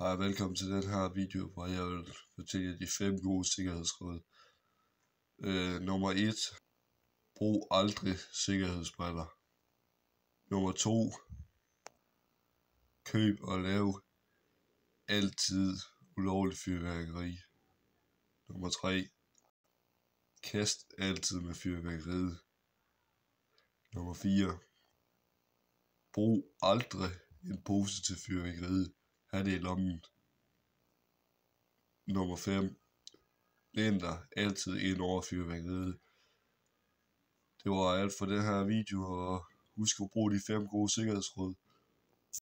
Hej og velkommen til den her video, hvor jeg vil fortælle jer de fem gode sikkerhedsråd. Øh, nummer 1. Brug aldrig sikkerhedsbriller. Nummer 2. Køb og lav altid ulovlig fyrværkeri. Nummer 3. Kast altid med fyrværkeriet. Nummer 4. Brug aldrig en pose til fyrværkeriet have det i lommen. Nummer 5. Læn altid ind over fyrværkeriet. Det var alt for den her video, og husk at bruge de fem gode sikkerhedsråd.